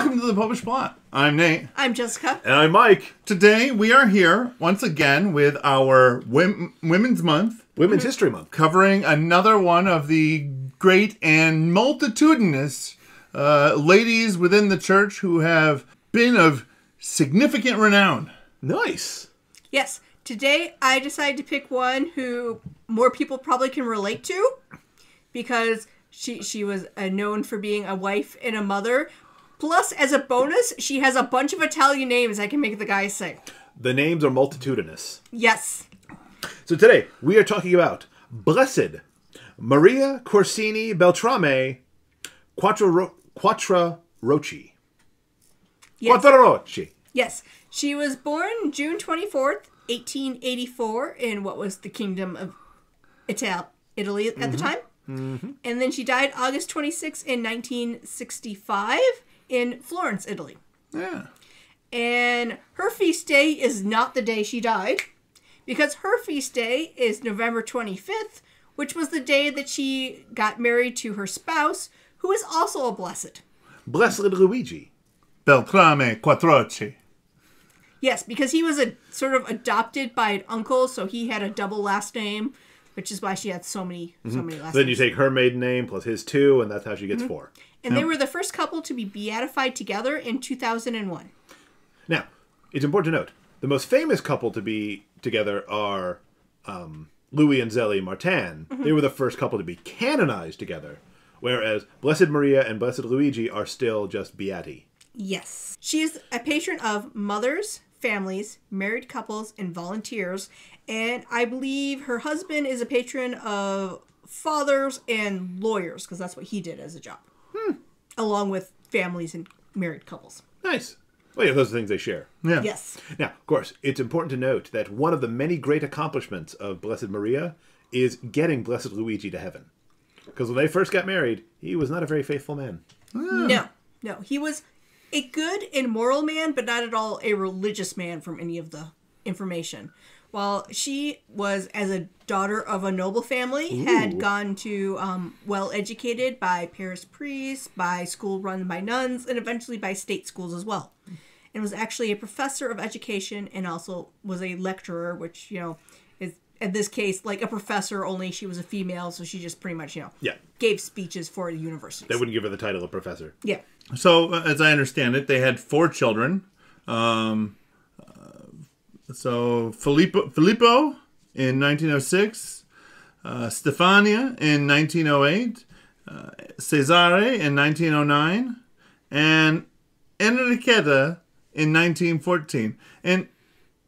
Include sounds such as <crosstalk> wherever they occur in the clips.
Welcome to the Popish Plot. I'm Nate. I'm Jessica. And I'm Mike. Today we are here once again with our Wom- Women's Month, Women's History Month. covering another one of the great and multitudinous uh, ladies within the church who have been of significant renown. Nice. Yes, today I decided to pick one who more people probably can relate to because she she was uh, known for being a wife and a mother. Plus, as a bonus, she has a bunch of Italian names I can make the guys say. The names are multitudinous. Yes. So today we are talking about Blessed Maria Corsini Beltrame Quattro Quattro Quattrorocci. Yes. Quattrorocci. Yes. She was born June 24th, 1884, in what was the Kingdom of Ital- Italy at the mm-hmm. time. Mm-hmm. And then she died August 26th in 1965 in Florence, Italy. Yeah. And her feast day is not the day she died, because her feast day is November 25th, which was the day that she got married to her spouse, who is also a blessed. Blessed Luigi. Beltrame Quattrocchi. Yes, because he was a sort of adopted by an uncle, so he had a double last name, which is why she had so many so mm-hmm. many last Then you take her maiden name plus his two, and that's how she gets mm-hmm. four. And they were the first couple to be beatified together in 2001. Now, it's important to note the most famous couple to be together are um, Louis and Zélie Martin. They were the first couple to be canonized together, whereas Blessed Maria and Blessed Luigi are still just beati. Yes. She is a patron of mothers, families, married couples, and volunteers. And I believe her husband is a patron of fathers and lawyers, because that's what he did as a job, along with families and married couples. Nice. Well, yeah, those are things they share. Yeah. Yes. Now, of course, it's important to note that one of the many great accomplishments of Blessed Maria is getting Blessed Luigi to heaven. Because when they first got married, he was not a very faithful man. Ah. No, no. He was a good and moral man, but not at all a religious man from any of the information. While she was, as a daughter of a noble family, had gone to um, well educated by parish priests, by school run by nuns, and eventually by state schools as well. And was actually a professor of education and also was a lecturer, which, you know, is in this case like a professor, only she was a female, so she just pretty much, you know, Yeah. gave speeches for the university They wouldn't give her the title of professor. yeah. So, uh, as I understand it, they had four children. Um, so, Filippo, Filippo in 1906, uh, Stefania in 1908, uh, Cesare in 1909, and Enriqueta in 1914. And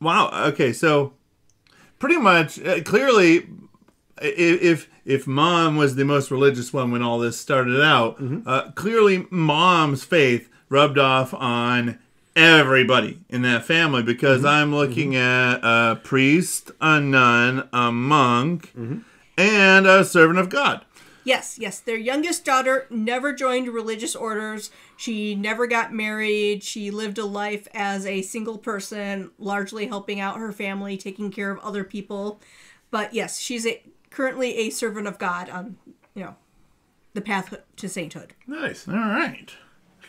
wow, okay, so pretty much, uh, clearly, if if mom was the most religious one when all this started out, uh, clearly mom's faith rubbed off on everybody in that family because mm-hmm. I'm looking mm-hmm. at a priest, a nun, a monk, mm-hmm. and a servant of God. Yes, yes. Their youngest daughter never joined religious orders. She never got married. She lived a life as a single person, largely helping out her family, taking care of other people. But yes, she's a, currently a servant of God on, you know, the path to sainthood. Nice. All right.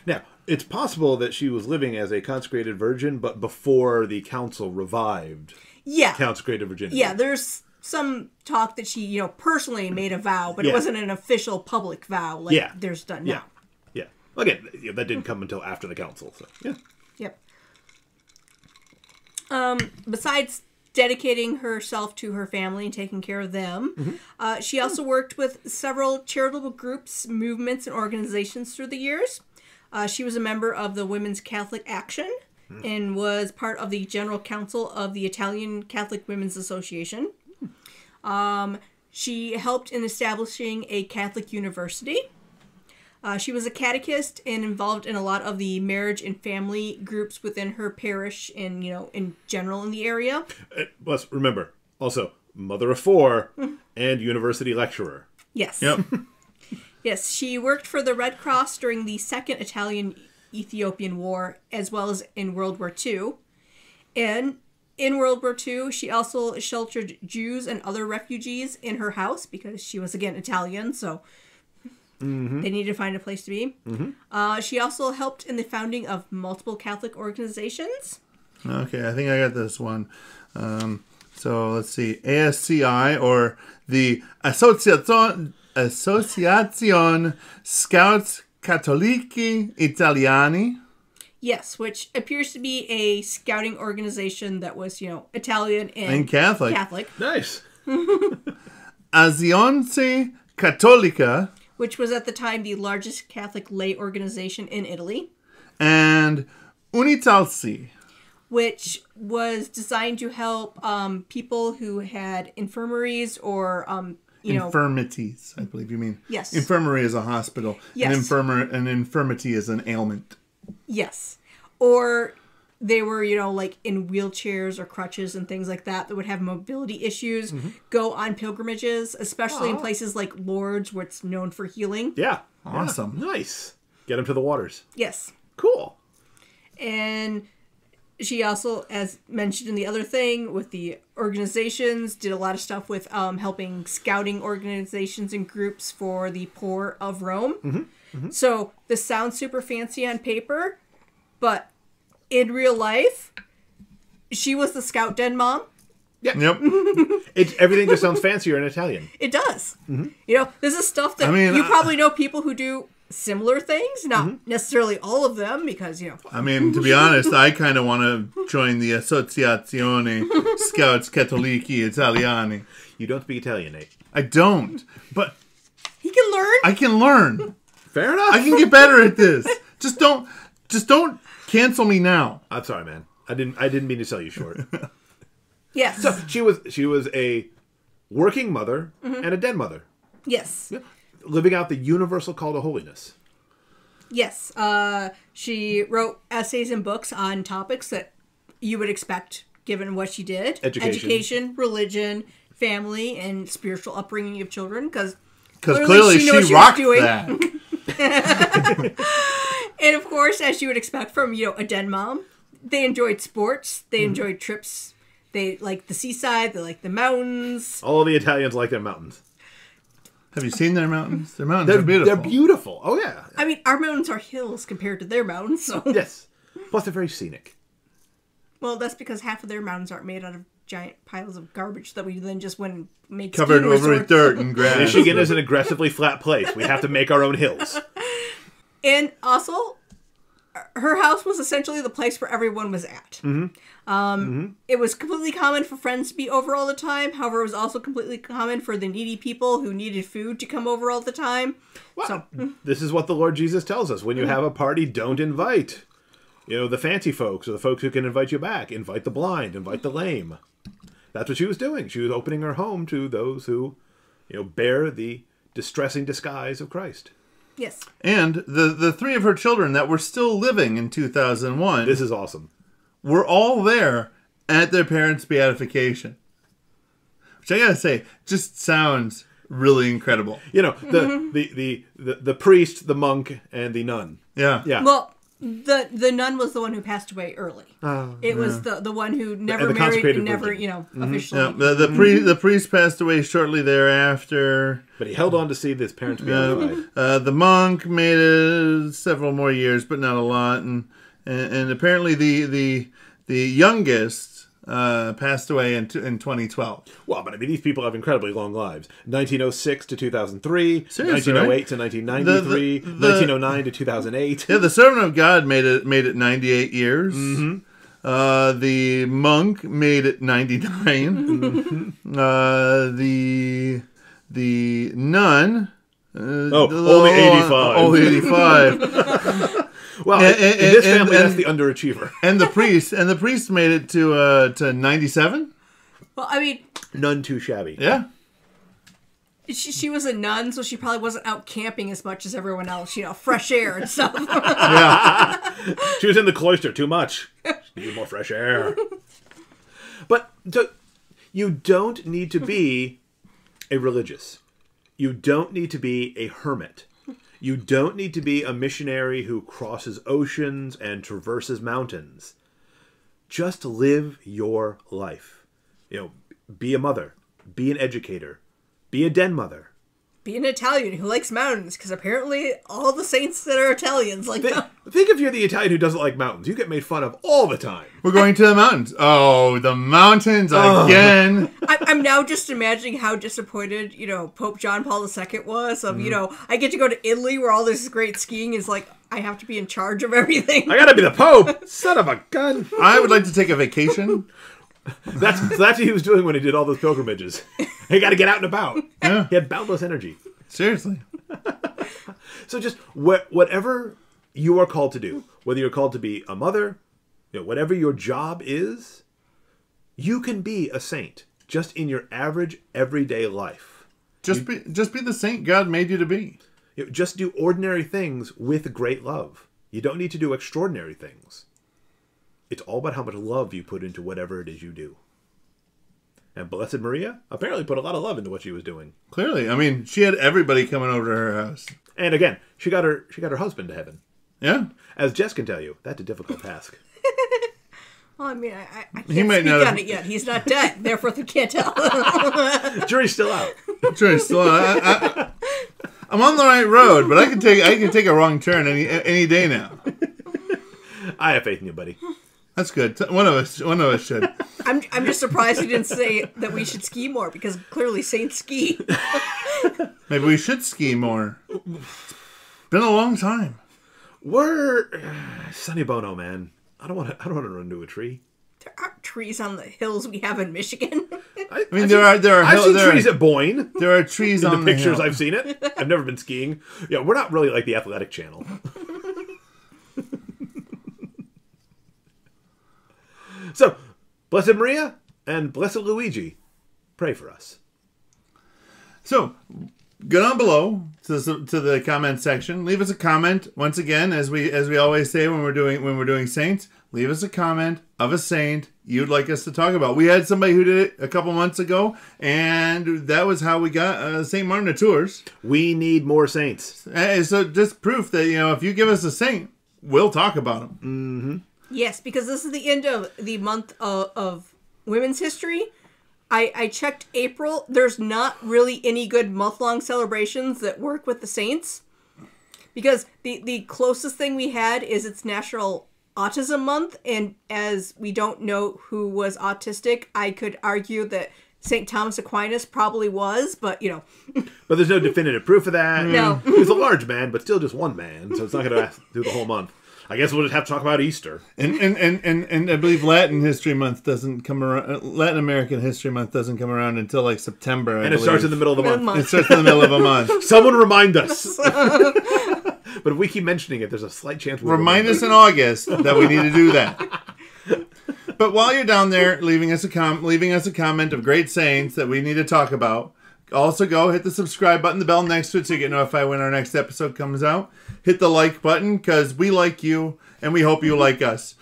Now, it's possible that she was living as a consecrated virgin, but before the council revived Yeah. consecrated virginity. Yeah, there's some talk that she, you know, personally made a vow, but Yeah. it wasn't an official public vow like Yeah. there's done Yeah. now. Yeah. Again, that didn't come until after the council. So, yeah. Yep. Um, besides dedicating herself to her family and taking care of them, uh, she also worked with several charitable groups, movements, and organizations through the years. Uh, she was a member of the Women's Catholic Action and was part of the General Council of the Italian Catholic Women's Association. Um, she helped in establishing a Catholic university. Uh, she was a catechist and involved in a lot of the marriage and family groups within her parish and, you know, in general in the area. Uh, Plus, remember, also, mother of four and university lecturer. Yes. Yep. <laughs> Yes, she worked for the Red Cross during the Second Italian Ethiopian War as well as in World War II. And in World War II, she also sheltered Jews and other refugees in her house because she was, again, Italian, so They needed to find a place to be. Uh, she also helped in the founding of multiple Catholic organizations. Okay, I think I got this one. Um, so let's see, ASCI or the Associazione Associazione Scouts Cattolici Italiani. Yes, which appears to be a scouting organization that was, you know, Italian and, And Catholic. Catholic, Nice. <laughs> Azione Cattolica which was at the time the largest Catholic lay organization in Italy, and Unitalsi. which was designed to help um, people who had infirmaries or, um, you know, Infirmities, I believe you mean. Yes. Infirmary is a hospital. Yes. An, infirmar- an infirmity is an ailment. yes, or they were, you know, like in wheelchairs or crutches and things like that that would have mobility issues, mm-hmm. go on pilgrimages, especially in oh. places like Lourdes, where it's known for healing. Yeah. Ah, awesome. Yeah. Nice. Get them to the waters. Yes. Cool. and she also as mentioned in the other thing with the organizations did a lot of stuff with um, helping scouting organizations and groups for the poor of rome mm-hmm. Mm-hmm. so this sounds super fancy on paper but in real life she was the scout den mom Yeah. Yep. <laughs> It, everything just sounds fancier in Italian. it does mm-hmm. you know this is stuff that I mean, you I- probably know people who do similar things not mm-hmm. necessarily all of them because you know I mean, to be honest, I kind of want to join the Associazione Scouts Cattolici Italiani. You don't speak Italian, Nate. I don't, but he can learn I can learn. Fair enough. I can get better at this. Just don't, just don't cancel me now. I'm sorry, man. I didn't. I didn't mean to sell you short. <laughs> yes so she was. She was a working mother mm-hmm. and a dead mother, yes living out the universal call to holiness. Yes, uh, she wrote essays and books on topics that you would expect given what she did Education. religion, family, and spiritual upbringing of children. Because Because clearly, she, rocked that. <laughs> And of course, as you would expect from you know a den mom, they enjoyed sports, they enjoyed trips, they like the seaside, they like the mountains. All the Italians like their mountains. Have you seen their mountains? Their mountains They're are beautiful. They're beautiful. Oh yeah. I mean, our mountains are hills compared to their mountains. So, <laughs> Yes. Plus, they're very scenic. well, that's because half of their mountains aren't made out of giant piles of garbage that we then just went and made Covered ski over with dirt and grass. Michigan is an aggressively flat place. We have to make our own hills. <laughs> And also, her house was essentially the place where everyone was at. Mm-hmm. Um, It was completely common for friends to be over all the time. However, it was also completely common for the needy people who needed food to come over all the time. So, This is what the Lord Jesus tells us. When you have a party, don't invite. You know, the fancy folks or the folks who can invite you back. Invite the blind, invite the lame. That's what she was doing. She was opening her home to those who, you know, bear the distressing disguise of Christ. Yes. And the, the three of her children that were still living in 2001 This is awesome. were all there at their parents' beatification. Which I gotta say, just sounds really incredible. You know, the, the, the, the, the priest, the monk, and the nun. Yeah. Yeah. Well, the the nun was the one who passed away early. it was the the one who never the married and never, virgin. you know, officially. Yeah, the the, pri- the priest passed away shortly thereafter. But he held on to see his parents Uh, uh, the monk made it several more years, but not a lot, and and, and apparently the the the youngest uh, passed away in t- in 2012. Well, but I mean, these people have incredibly long lives. 1906 to 2003, Seriously, 1908 to 1993, The- the- the- 1909 to 2008. Yeah, the servant of God made it made it 98 years. Uh, the monk made it 99. <laughs> uh, the the nun. Uh, Oh, only 85. Only 85. <laughs> Well, And- in, in and- this and- family, that's the underachiever. <laughs> and the priest and the priest made it to uh to 97. Well, I mean, None too shabby. Yeah. she, she was a nun, so she probably wasn't out camping as much as everyone else. You know, fresh air and stuff. <laughs> Yeah. She was in the cloister too much. She needed more fresh air. But so, you don't need to be a religious. You don't need to be a hermit. You don't need to be a missionary who crosses oceans and traverses mountains. Just live your life. You know, be a mother, be an educator, be a den mother, be an Italian who likes mountains because apparently all the saints that are Italians like Think, them. Think if you're the Italian who doesn't like mountains, you get made fun of all the time. We're going to the mountains. Oh, the mountains again. <laughs> I, I'm now just imagining how disappointed you know Pope John Paul II was of Mm-hmm. you know I get to go to Italy where all this great skiing is like I have to be in charge of everything. I gotta be the Pope, <laughs> son of a gun. I would like to take a vacation. <laughs> That's that's what he was doing when he did all those pilgrimages. he got to get out and about. Yeah. He had boundless energy. Seriously. So just wh- whatever you are called to do, whether you're called to be a mother, you know, whatever your job is, you can be a saint just in your average everyday life. Just be just be the saint God made you to be. You know, just do ordinary things with great love. You don't need to do extraordinary things. It's all about how much love you put into whatever it is you do. And Blessed Maria apparently put a lot of love into what she was doing. Clearly. I mean, she had everybody coming over to her house. And again, she got her she got her husband to heaven. Yeah. As Jess can tell you, that's a difficult task. <laughs> Well, I mean, I, I, I can't He might speak not on have- it yet. He's not dead, <laughs> therefore they can't tell. <laughs> Jury's still out. Jury's still, I, I, I'm on the right road, but I can take I can take a wrong turn any any day now. I have faith in you, buddy. That's good. One of us one of us should. I'm, I'm just surprised you didn't say that we should ski more because clearly saints ski. Maybe we should ski more. It's been a long time. We're Sonny <sighs> Bono, man. I don't want to. I don't want to run into a tree. There aren't trees on the hills we have in Michigan. I, <laughs> I mean, there are there are I've hill- seen there, trees are, at Boyne. there are trees In on the pictures hill. I've seen it. <laughs> I've never been skiing. Yeah, we're not really like the athletic channel. <laughs> so, Blessed Maria and Blessed Luigi, pray for us. So, go down below to the, to the comment section. Leave us a comment. Once again, as we as we always say when we're doing when we're doing saints, leave us a comment of a saint you'd like us to talk about. We had somebody who did it a couple months ago, and that was how we got uh, Saint Martin of Tours. We need more saints. Uh, so just proof that you know if you give us a saint, we'll talk about them. yes, because this is the end of the month of, of women's history. I, I checked April. There's not really any good month long celebrations that work with the saints. Because the, the closest thing we had is it's National Autism Month. And as we don't know who was autistic, I could argue that St. Thomas Aquinas probably was, but you know, <laughs> But there's no definitive proof of that. No. He was a large man, but still just one man, so it's not going <laughs> to do the whole month. I guess we'll just have to talk about Easter. And and, and, and and I believe Latin History Month doesn't come around. uh, Latin American History Month doesn't come around until like September. I And it starts in the middle of the Middle of month. It starts in the middle of a month. <laughs> Someone remind us. <laughs> but if we keep mentioning it, there's a slight chance we'll Remind remember. us in August that we need to do that. But while you're down there leaving us a com- leaving us a comment of great saints that we need to talk about, also go hit the subscribe button, the bell next to it, so you get notified when our next episode comes out. Hit the like button because we like you and we hope you like us.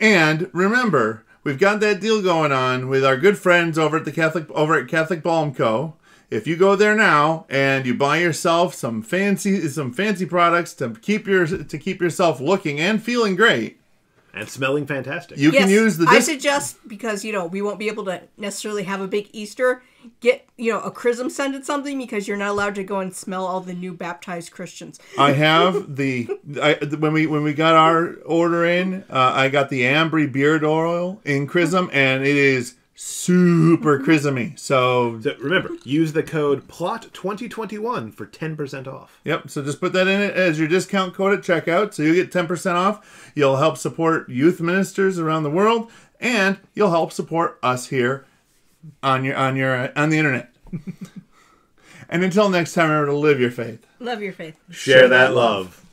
And remember, we've got that deal going on with our good friends over at the Catholic over at Catholic Balm Co. If you go there now and you buy yourself some fancy some fancy products to keep your to keep yourself looking and feeling great, And smelling fantastic. you yes, can use the I suggest because you know we won't be able to necessarily have a big Easter. Get you know a chrism scented something because you're not allowed to go and smell all the new baptized Christians. I <laughs> have the I, when we when we got our order in, uh, I got the Ambry beard oil in Chrism, and it is super chrismy. So So remember, use the code PLOT2021 for 10% off. Yep. So just put that in it as your discount code at checkout. So you get 10% off. You'll help support youth ministers around the world and you'll help support us here on your on your uh, on the internet. <laughs> and until next time remember to live your faith. Love your faith. Share that love.